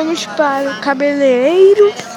vamos para o cabeleireiro.